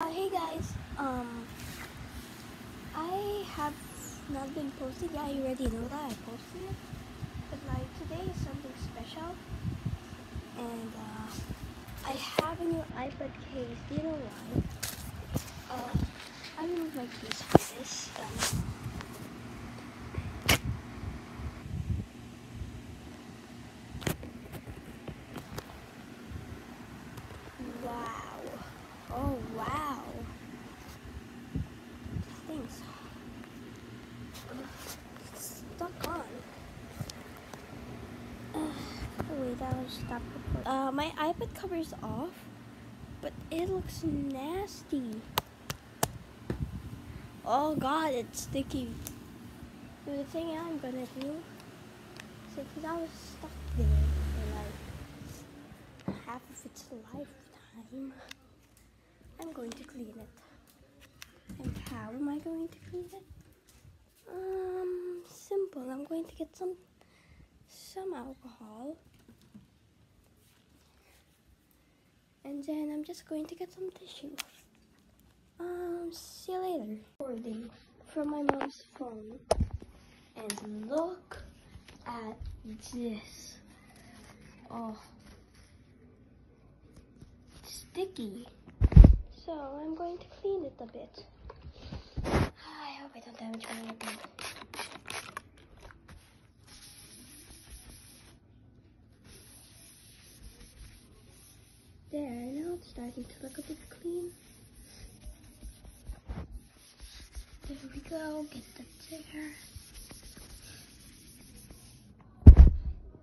Uh, hey guys, um, I have not been posting. Yeah, you already know that I posted but like today is something special, and uh, I have a new iPad case. Do you know why? Uh, I removed my case for this. Um, wow. Oh wow. This thing's stuck on. Uh, oh wait, that was stop recording. Uh, my iPad cover is off, but it looks nasty. Oh god, it's sticky. So the thing I'm gonna do, since I was stuck there for like half of its lifetime, I'm going to clean it. And how am I going to clean it? Um, simple. I'm going to get some some alcohol. And then I'm just going to get some tissue. Um, see you later. Recording from my mom's phone. And look at this. Oh. Sticky. So I'm going to clean it a bit. I hope I don't damage my iPad. There, now it's starting to look a bit clean. There we go, get that there.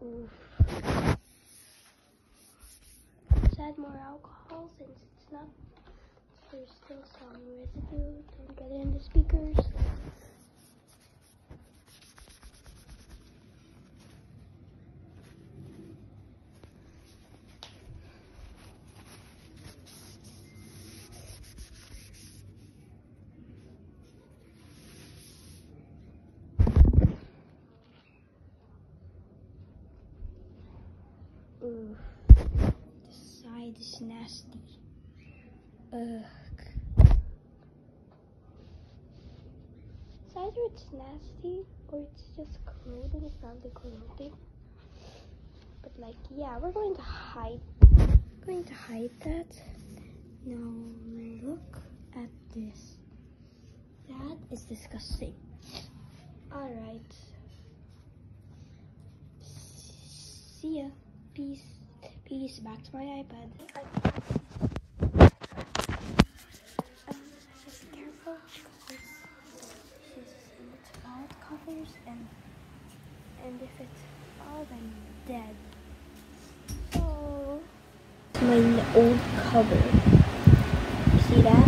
Oof. Let's add more alcohol since it's not, there's still some residue. Don't get it in the speakers. The side is nasty. Ugh. It's either it's nasty or it's just corroding. It's probably corroding. But like, yeah, we're going to hide. Going to hide that. Now look at this. That is disgusting. All right. See ya. Peace. Peace. Back to my iPad. Um, just careful because this is cloud covers and and if it's all then dead. So my old cover. See that?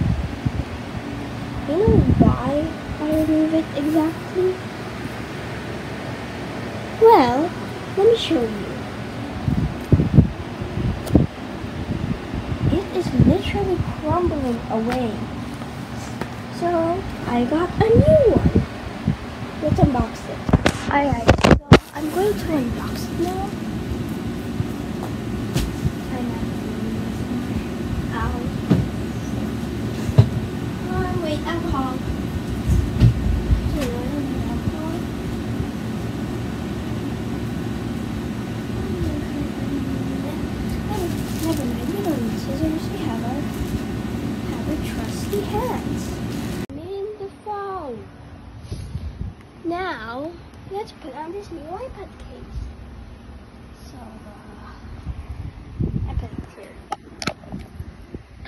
You know why I remove it exactly? Well, let me show you. It is literally crumbling away. So I got a new one. Let's unbox it. Alright, so I'm going to unbox it now. Try not to Ow. Oh, wait, alcohol. Do you want any alcohol? Oh, Never mind, we don't need scissors. We have our have our trusty hands. I'm in the phone. Now, let's put on this new iPad case. So, uh, I put it here.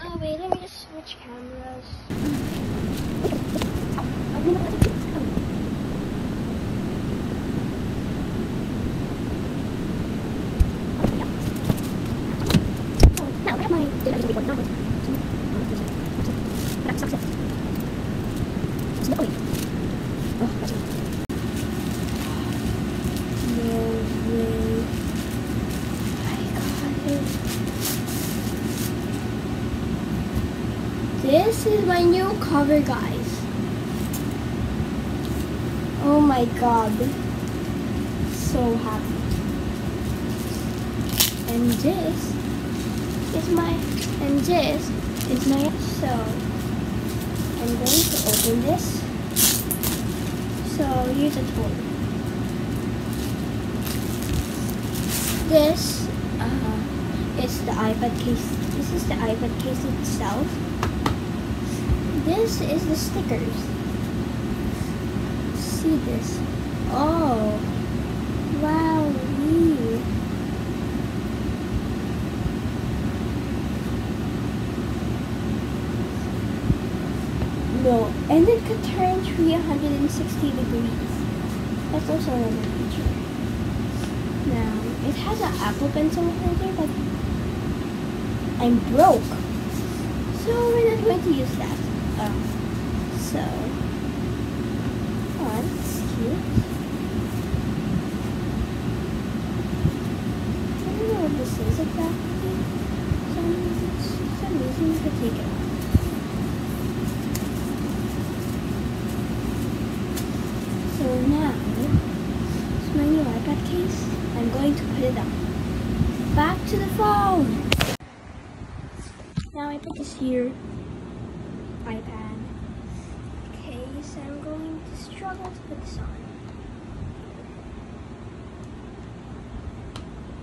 Oh wait, let me just switch cameras. I'm gonna put it Now, that's my did I just record? No, wait. That's success. It's not- oh, wait. Oh, that's it. No way. I got it. This is my new cover, guys. Oh my god. So happy. And this is my and this is my so I'm going to open this. So here's a tool. This uh, is the iPad case. This is the iPad case itself. This is the stickers. See this? Oh, wow, neat. No, and it could turn 360 degrees. That's also another feature. Now, it has an Apple Pencil holder, but I'm broke. So we're not going to use that. Um, so, oh, that's cute. I don't know what this is exactly. Some, some reason you could take it off. So now, it's my new iPad case. I'm going to put it up. Back to the phone. Now I put this here. iPad case. I'm going to struggle to put this on.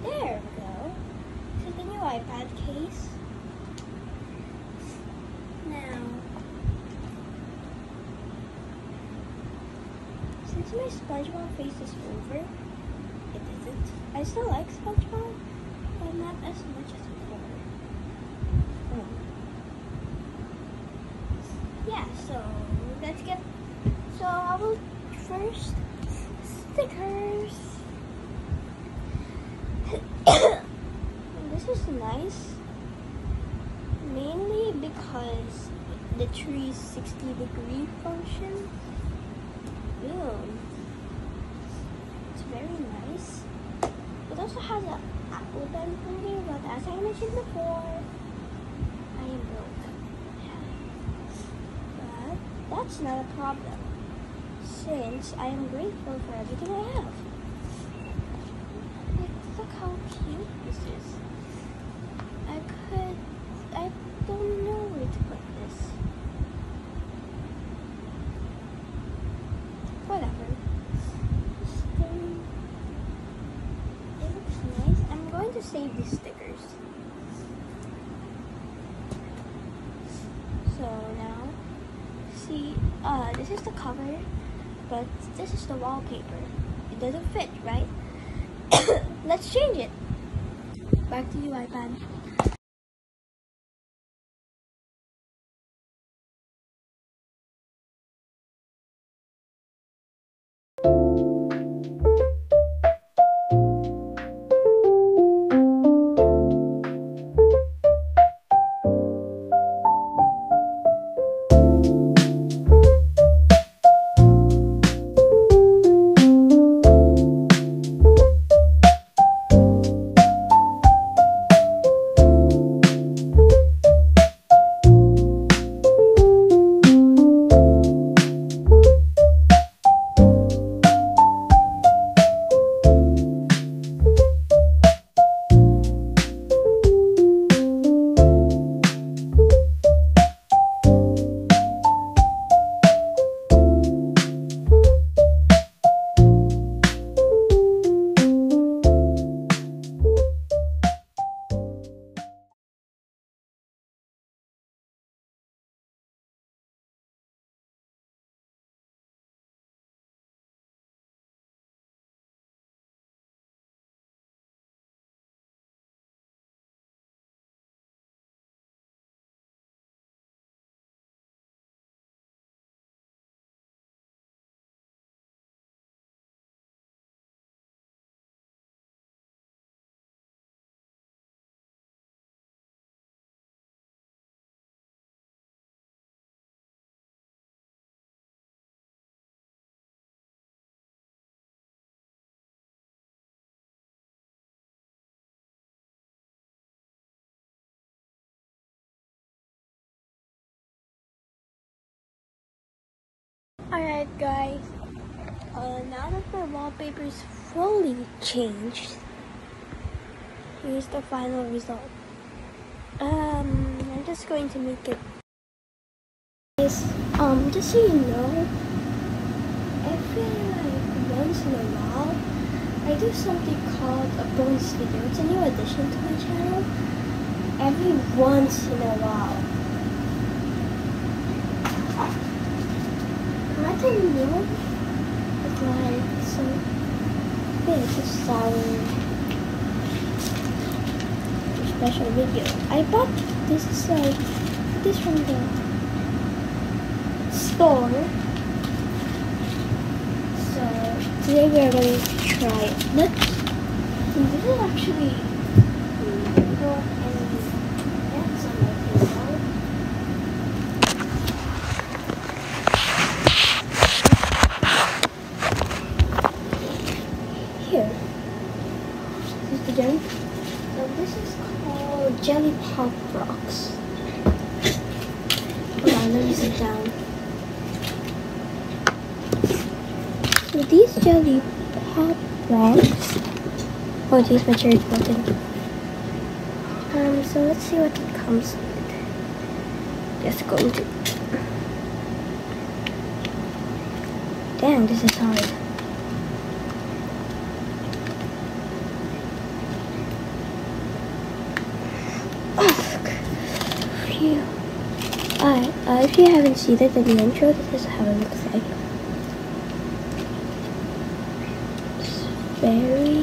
There we go. This is the new iPad case. Now, since my SpongeBob face is over, it isn't. I still like SpongeBob, but not as much as before. Oh. Yeah, so let's get. So I will first stickers. this is nice, mainly because the 360 degree function. Ew. It's very nice. It also has an Apple Pen holder, but as I mentioned before, I am broke. But that's not a problem, since I am grateful for everything I have. Look how cute this is. I could, I don't know where to put this. Whatever. This thing, it looks nice. I'm going to save these stickers. So now, see, uh, this is the cover, but this is the wallpaper. It doesn't fit, right? Let's change it. Back to you, iPad. Guys, uh, now that my wallpaper is fully changed, here's the final result. Um, I'm just going to make it. This Um, just so you know, every like once in a while, I do something called a bonus video. It's a new addition to my channel. Every once in a while. I don't know. It's like some yeah, it's just our special video. I bought this is like this from the store. So today we are going to try it. But this is actually not any ads on my channel. Here. This is the gem. So this is called Jelly Pop Rocks. Hold on, let me sit down. So these Jelly Pop Rocks. Oh, geez, my chair is broken. Um, so let's see what it comes with. Just going to. Damn, this is hard. Oh. Alright, uh, if you haven't seen it in the intro, this is how it looks like. It's very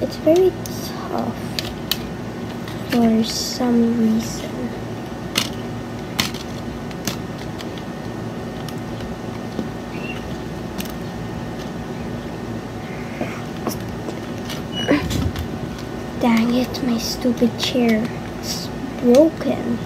it's very tough for some reason. Dang it, my stupid chair. It's broken.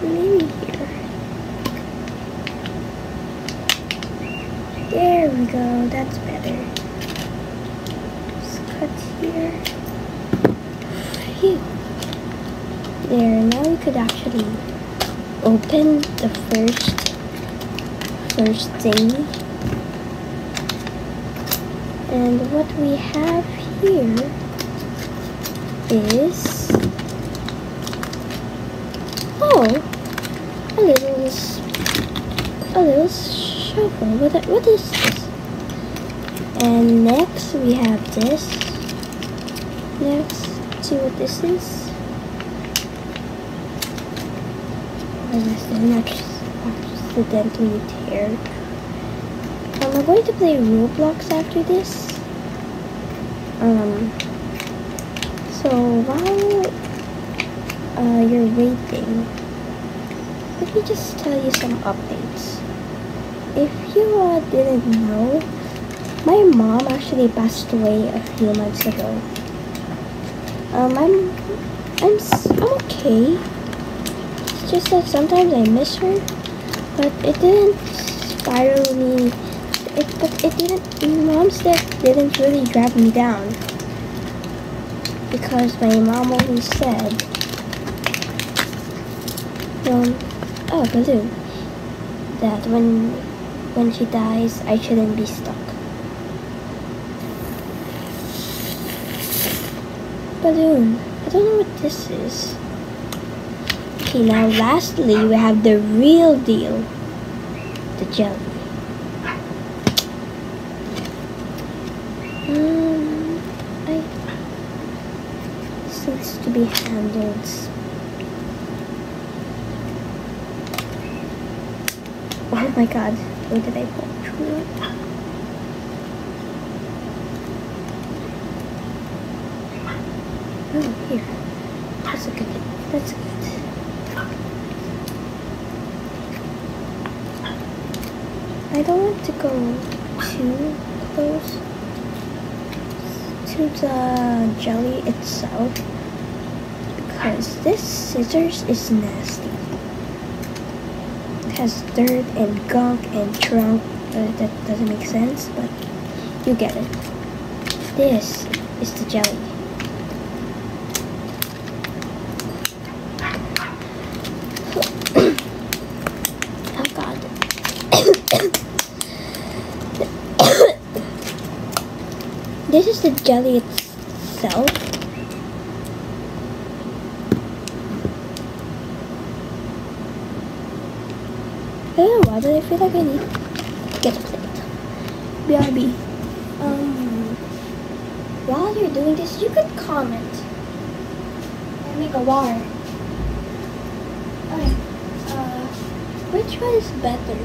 Maybe here. There we go, that's better. Just cut here. Phew. There, now we could actually open the first And what we have here is oh a little a little shovel. What what is this? And next we have this. Next, see what this is. I just didn't accidentally tear. I'm going to play Roblox after this. Um, so while uh, you're waiting, let me just tell you some updates. If you uh, didn't know, my mom actually passed away a few months ago. Um, I'm, I'm, I'm okay. It's just that sometimes I miss her, but it didn't spiral me. It, but it didn't. Mom's death didn't really drag me down because my mom always said, um, oh, balloon, that when when she dies, I shouldn't be stuck. Balloon. I don't know what this is. Okay, now lastly, we have the real deal. The jelly. Um, I... This needs to be handled. Oh my god, where did I through it? Oh, here. That's a good. That's good. I don't want to go too close to the jelly itself because this scissors is nasty. It has dirt and gunk and trunk. Uh, that doesn't make sense, but you get it. This is the jelly. oh god. this is the jelly itself. I feel like I need to get a plate. BRB. Um, while you're doing this, you could comment and make a water. Okay. Uh, which one is better?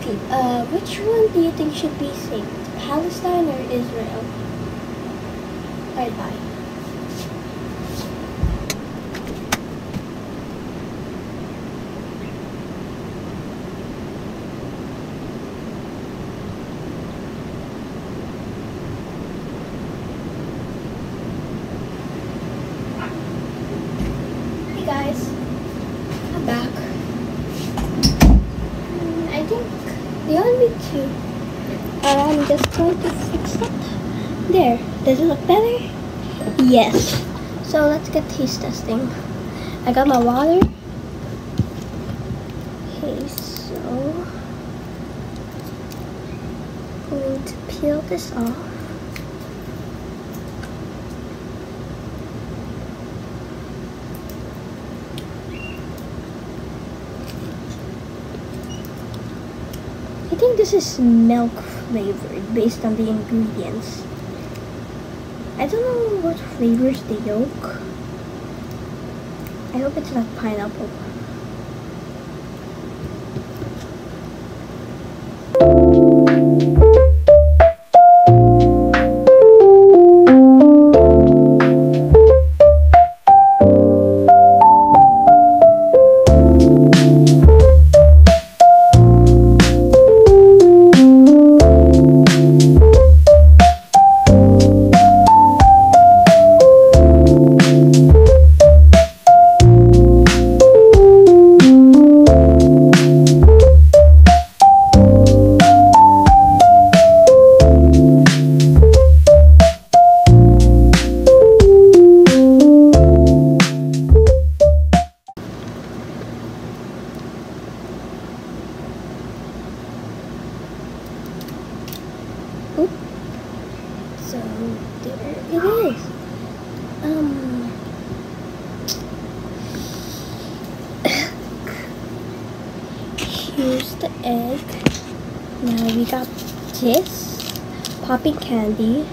Okay. Uh, which one do you think should be saved? Palestine or Israel? Alright, bye. Hey guys, I'm back. Mm, I think they want me to. Uh, I'm just going to fix it. There. Does it look better? Yes. So let's get taste testing. I got my water. Okay, so I'm going to peel this off. I think this is milk flavored based on the ingredients. I don't know what flavors the yolk. I hope it's not pineapple. Now we got this popping candy.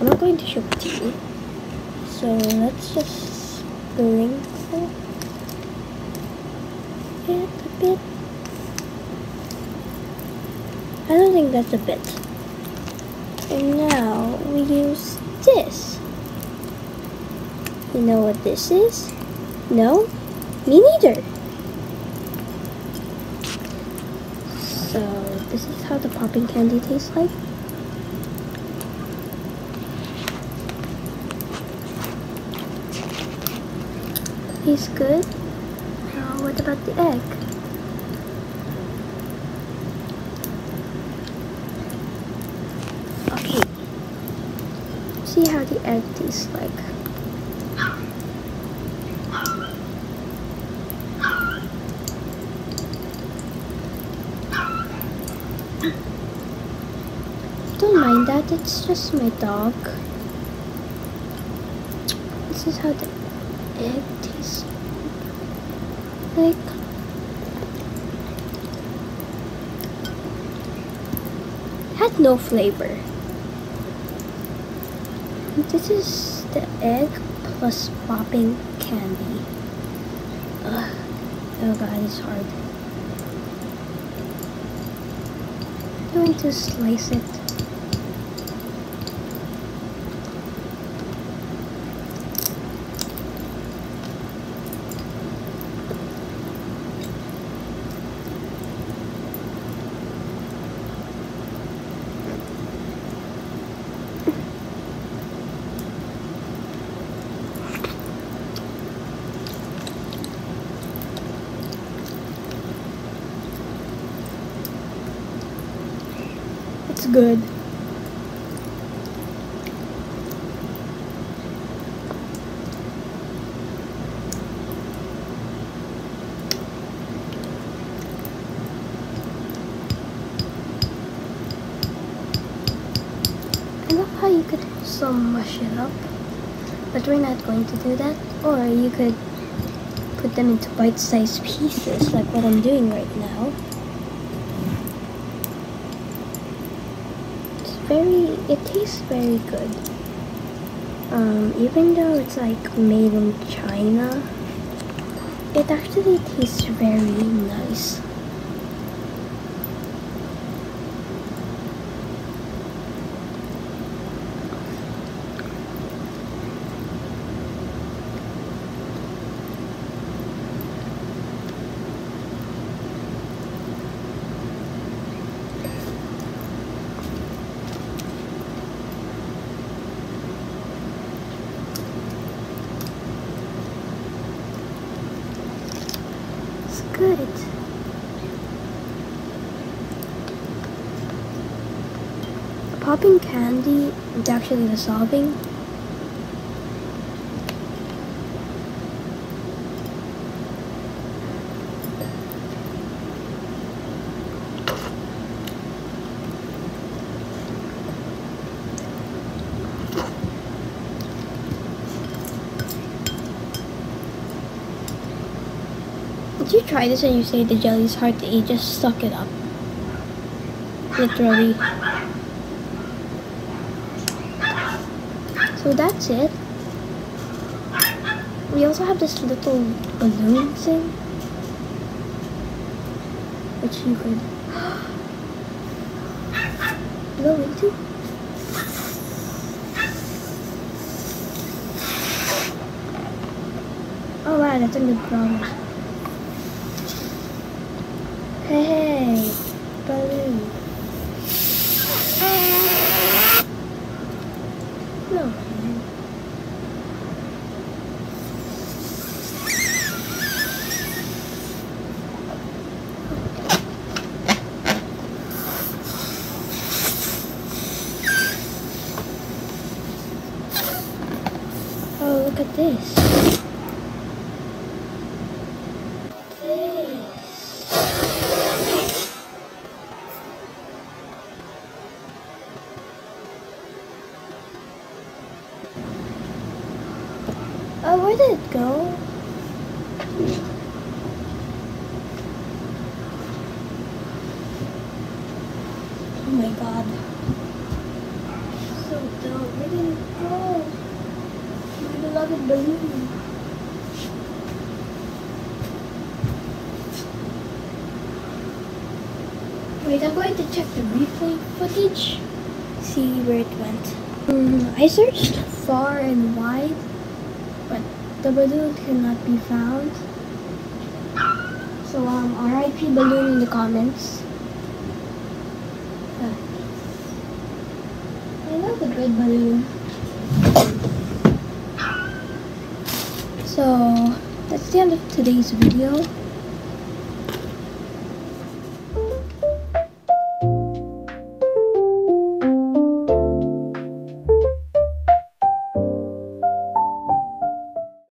I'm not going to show it to you. So let's just sprinkle it a bit. I don't think that's a bit. And now we use this. You know what this is? No? Me neither. So this is how the popping candy tastes like. Tastes good. Now what about the egg? Okay. See how the egg tastes like. Don't mind that, it's just my dog. This is how the egg tastes like. Had no flavor. This is the egg plus popping candy. Ugh. Oh god, it's hard. I'm going to slice it. It's good. Also mush it up. But we're not going to do that. Or you could put them into bite-sized pieces like what I'm doing right now. It's very, it tastes very good. Um, even though it's like made in China, it actually tastes very nice. good. Popping is actually the solving. Did you try this and you say the jelly is hard to eat? Just suck it up. Literally. So that's it. We also have this little balloon thing. Which you could blow into. Oh wow, that's a good promise. Hey, balloon. No. Oh, look at this. Oh, where did it go? Oh my god. So dumb. Where did it go? My beloved balloon. Wait, I'm going to check the replay footage. See where it went. Mm, I searched far and wide but the balloon cannot be found. So um, RIP balloon in the comments. I love a good balloon. So that's the end of today's video.